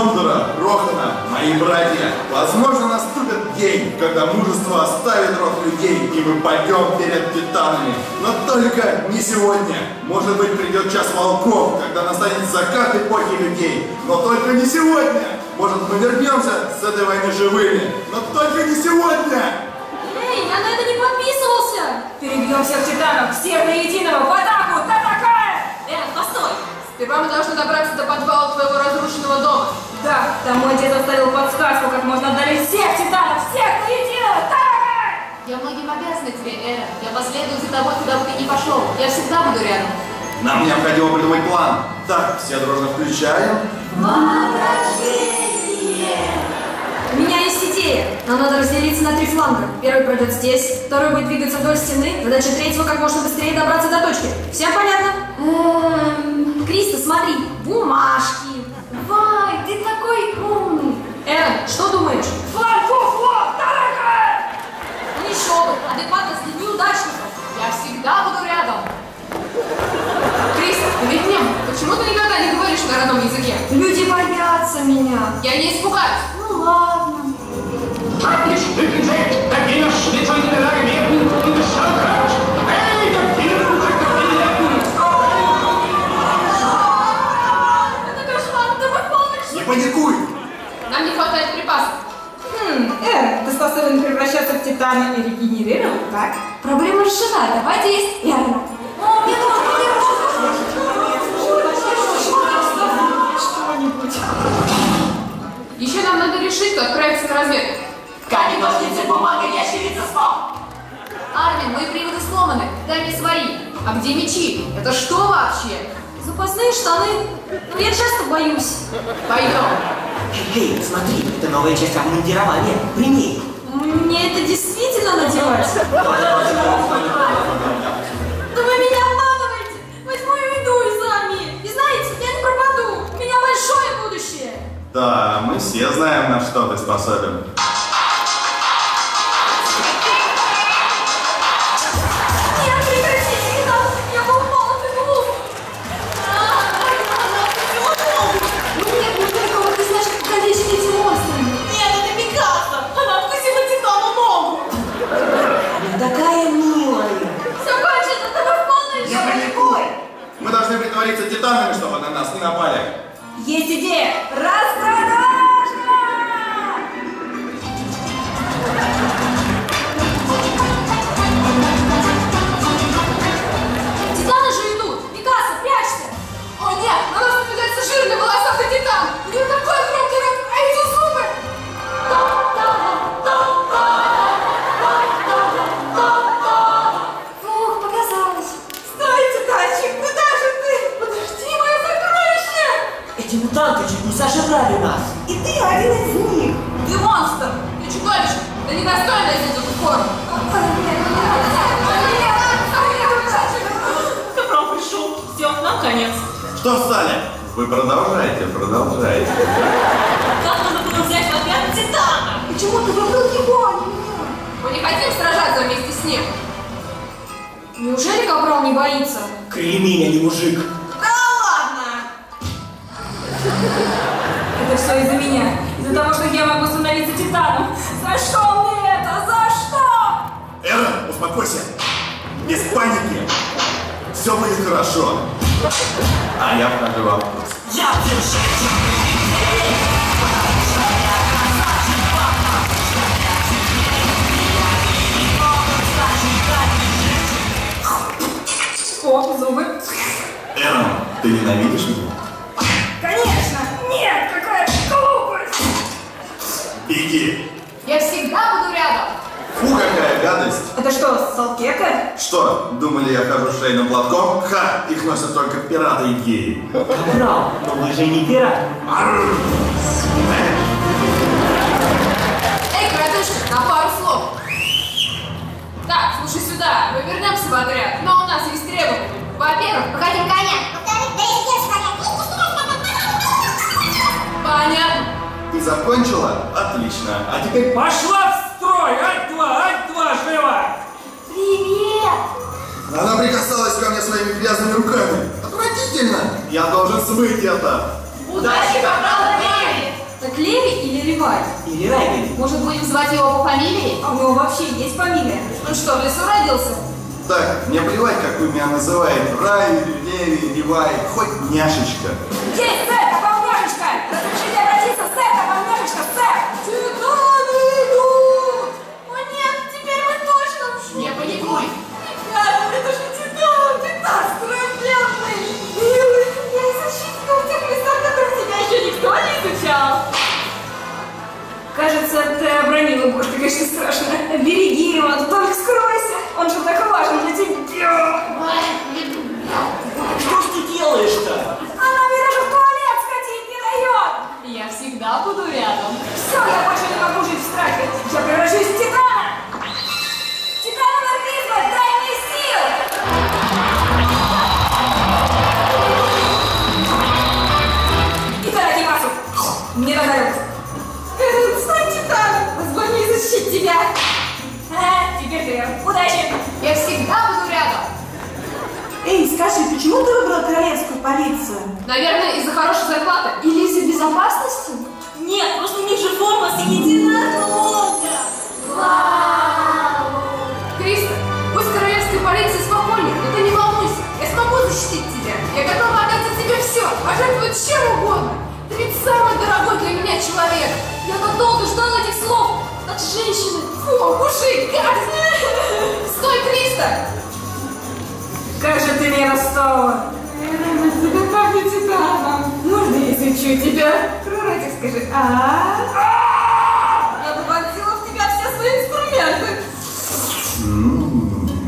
Бондара, Рохана, мои братья, возможно наступит день, когда мужество оставит род людей, и мы пойдем перед титанами. Но только не сегодня. Может быть, придет час волков, когда настанет закат эпохи людей. Но только не сегодня. Может, мы вернемся с этой войны живыми. Но только не сегодня. Эй, я на это не подписывался! Перебьем всех титанов, всех до единого, в атаку! Та такая! Э, постой! Сперва мы должны добраться до подвала твоего разрушенного дома. Да, там мой отец оставил подсказку, как можно одолеть всех титанов, всех до единого! Та такая! Я многим обязана тебе, Эра. Я последую за тобой, куда бы ты ни пошел. Я всегда буду рядом. Нам необходимо придумать план. Так, все дружно включаем. У меня есть идея. Нам надо разделиться на три фланга. Первый пройдет здесь, второй будет двигаться вдоль стены, задача третьего как можно быстрее добраться до точки. Всем понятно? Эм, Криста, смотри, бумажки. Ты такой умный. Эрон, что думаешь? Флаг, фу, флаг, та такая! Ну еще бы, адекватность для неудачников. Я всегда буду рядом. Крис, ведь мне, почему ты никогда не говоришь на родном языке? Люди боятся меня. Я не испугаюсь. Ну ладно. Praktisch Sie, der Gegner steht schon in der Lage werden, паникуй! Нам не хватает припасов. Хм, Эр, ты способен превращаться в титана и регенерировать, так? Проблема решена, давайте есть Что-нибудь. Еще нам надо решить, кто отправится на разведку. Камень, ножницы, бумага, ящерица, стол. Армин, мои приводы сломаны. Дай мне свои. А где мечи? Это что вообще? Запасные штаны. Ну, я часто боюсь. Пойдем. Эй, смотри, это новая часть обмундирования. Прими. Мне это действительно надевать? Да вы меня обманываете! Возьму и уйду из армии. И знаете, я не пропаду. У меня большое будущее. Да, мы все знаем, на что ты способен. Эти мутанты чуть не сожрали нас. И ты один из них! Ты монстр. Ты чудовище. Ты недостойна носить эту форму. Капрал пришел. Все, нам конец. Что встали? Вы продолжайте, продолжайте. Как надо было взять в отряд титана? Почему ты выбрал его, а не меня? Мы не хотим сражаться вместе с ним. Неужели Капрал не боится? Кремень, а не мужик. Успокойся. Без паники. Все будет хорошо. А я вхожу в вопрос. Я держу. О, зубы. Эра, ты ненавидишь меня? Конечно! Нет, какая глупость! Беги. Я всегда буду какая гадость. Это что, салкека? Что, думали, я хожу с шейным платком? Ха, их носят только пираты и геи. Капрал, но вы же не пират. Арр. Эй, коротышка, на пару слов. Так, слушай сюда. Мы вернемся в отряд, но у нас есть требования. Во-первых, покатим коня. Понятно. Ты закончила? Отлично. А теперь Пошла Она прикасалась ко мне своими грязными руками. Отвратительно. Я должен смыть это. Удачи, капрал Дэвид! Левай. Или Райвен. Может, будем звать его по фамилии? А у него вообще есть фамилия? Он что, в лесу родился? Так, мне плевать, как вы меня называете. Рай, Леви, Левай, хоть няшечка. Есть, Гор, ты, конечно, страшно. Почему ты выбрал королевскую полицию? Наверное, из-за хорошей зарплаты. Или из-за безопасности? Нет, просто у них же форма с единорога! Криста, пусть королевская полиция спокойнее, но ты не волнуйся. Я смогу защитить тебя. Я готова отдать за тебя все, пожертвовать чем угодно. Ты ведь самый дорогой для меня человек. Я так долго ждал этих слов от женщины. Фу, мужик, как? Стой, Криста! Ты не расстала? Тебя пахнет Титаном! Можно я изучу тебя? Ротик скажи, а? Я бы вонзила в тебя все свои инструменты.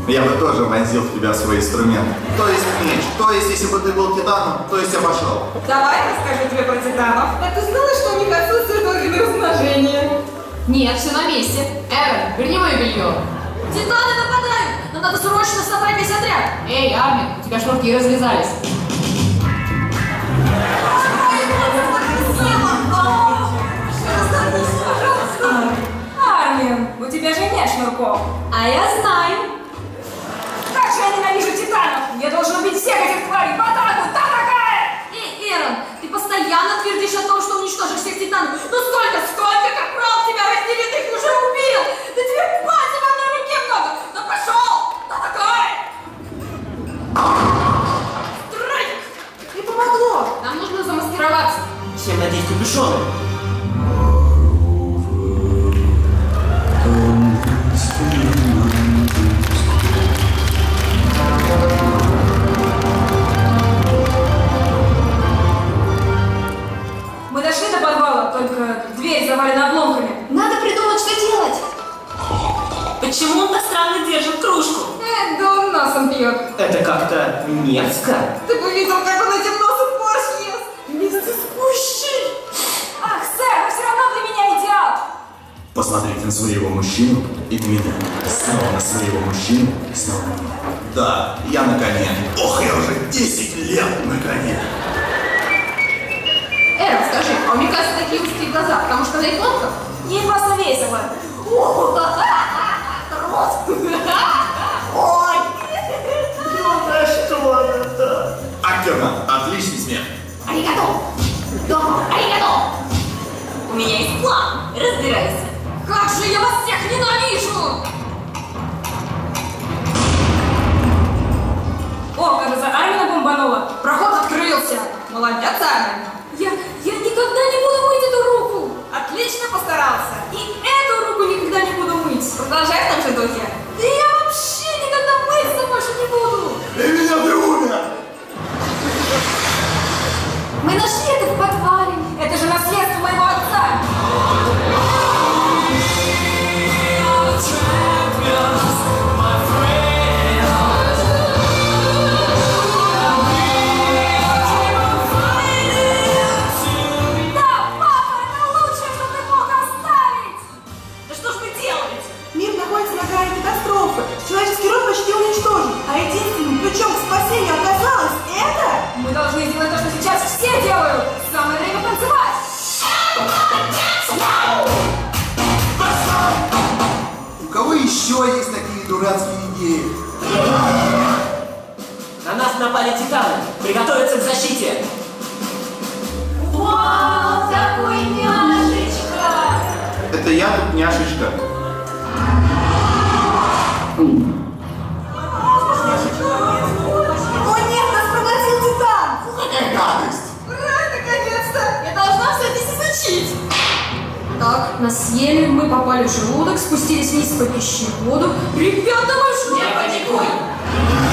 Я бы тоже вонзил в тебя свой инструмент. То есть меч. То есть, если бы ты был титаном, то есть я пошел. Давай расскажу тебе про титанов. А ты знала, что у них отсутствует органы размножения? Нет, все на месте. Эрон, верни мое белье. Титаны нападают! Надо срочно собрать весь отряд. Эй, Армин, у тебя шнурки развязались. Армин, у тебя же нет шнурков. А я знаю. Как же я ненавижу титанов! Я должен убить всех этих тварей в атаку! Та такая! Эй, Эрон, ты постоянно твердишь о том, что уничтожишь всех титанов. Ну сколько, сколько капрал тебя разделит, ты их уже убил! Да тебе капюшоны. Мы дошли до подвала, только дверь завалена обломками. Надо придумать, что делать. Почему он так странно держит кружку? Э, да он носом пьет. Это как-то мерзко. Посмотрите на своего мужчину и на меня. Снова на своего мужчину и снова на меня. Да, я на коне. Ох, я уже 10 лет на коне. Эрон, скажи, а у мне кажется такие узкие глаза, потому что на иконках? Ей просто весело. Ой! Молодец, Армин. Я, я никогда не буду мыть эту руку. Отлично постарался. И эту руку никогда не буду мыть. Продолжай в том же духе. Да я вообще никогда мыться больше не буду. И меня ты умер. Мы нашли это в напали титаны. Приготовиться к защите. Вау, такой няшечка. я тут няшечка. О нет, нас проглотил Титан! Какая гадость! Ура, наконец-то! Я должна все здесь изучить. Так, нас съели, мы попали в желудок, спустились вниз по пищеводу. Ребята, что? Не паникуй!